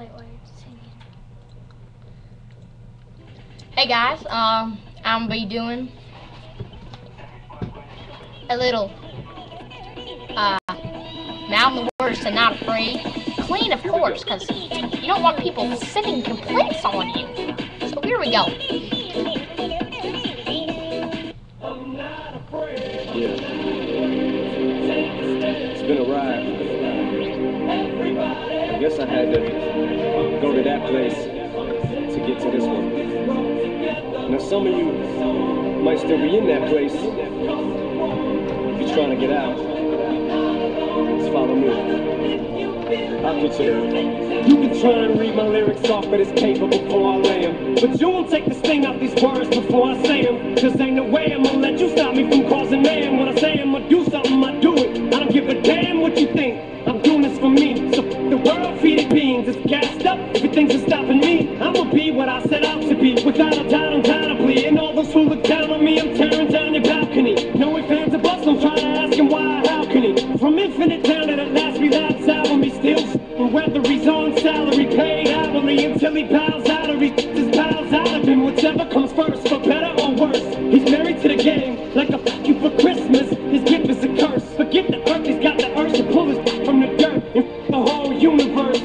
it while you're. Hey guys, um, I'm be doing a little uh, mouth the words and not afraid. Clean, of course, because you don't want people sending complaints on you. So here we go. Yeah. It's been a ride. I guess I had to go to that place to get to this one. Now some of you might still be in that place. If you're trying to get out, just follow me. I'll get you there. You can try and read my lyrics off of this paper before I lay 'em, But you won't take the sting out these words before I say 'em. Cause ain't no way I'm gonna let you stop me from causing man. Up. Everything's just stopping me. I'ma be what I set out to be. Without a doubt, I'm undoubtedly. And all those who look down on me, I'm tearing down your balcony. No ifs, ands, or buts, don't try to ask him why, how can he? From infinite down to that last relapse album, he still s- and whether he's on salary, paid hourly until he bows out or he his pals out of him. Whichever comes first, for better or worse. He's married to the game, like a fuck you for Christmas. His gift is a curse. Forget the earth, he's got the urge to pull his from the dirt and the whole universe.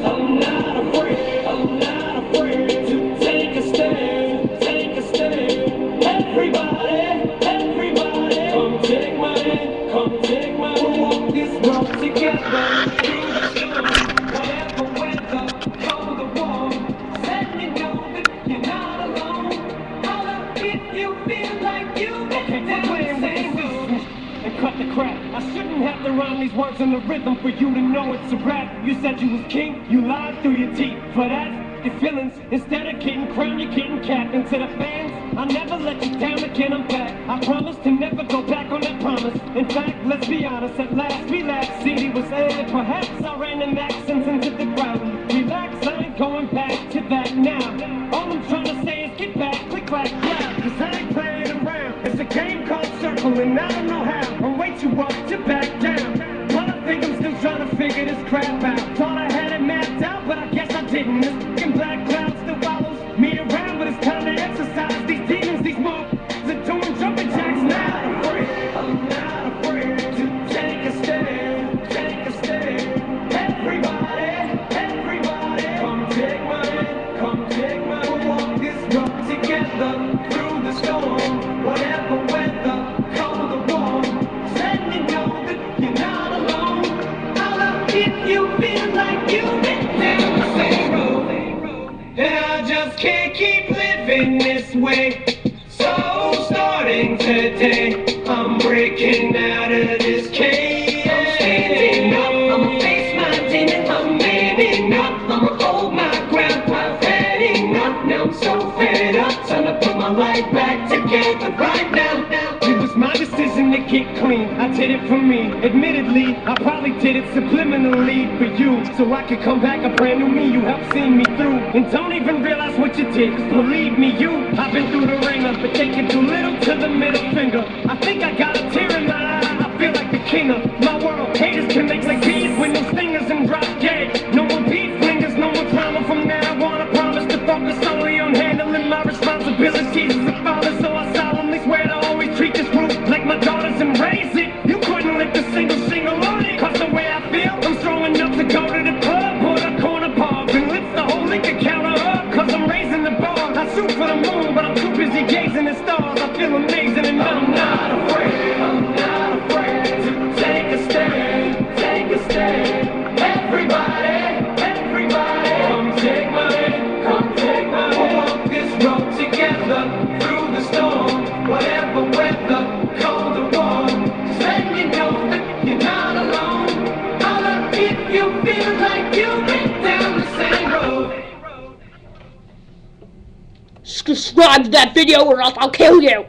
Rhyme these words in the rhythm for you to know it's a rap. You said you was king, you lied through your teeth. For that, your feelings, instead of getting crowned, you're getting capped. And to the fans, I'll never let you down again, I'm back. I promise to never go back on that promise. In fact, let's be honest, at last we laughed. CD was aired, perhaps I ran them accents into the ground. Relax, I ain't going back to that now. All I'm trying to say is get back, click, clack, clap. Cause I ain't playing around. It's a game called Circle, and I figure this keep living this way. So starting today, I'm breaking out of this cage. I'm standing up, I'ma face my demons. I'm manning up, I'ma hold my ground. Had enough, now I'm so fed up. Time to put my life back together right now. To get clean. I did it for me. Admittedly, I probably did it subliminally for you. So I could come back a brand new me. You helped see me through. And don't even realize what you did. 'cause believe me, you, I've been through the ringer. But they can do little to the middle finger. I think I got Too busy gazing at stars. Subscribe to that video or else I'll kill you.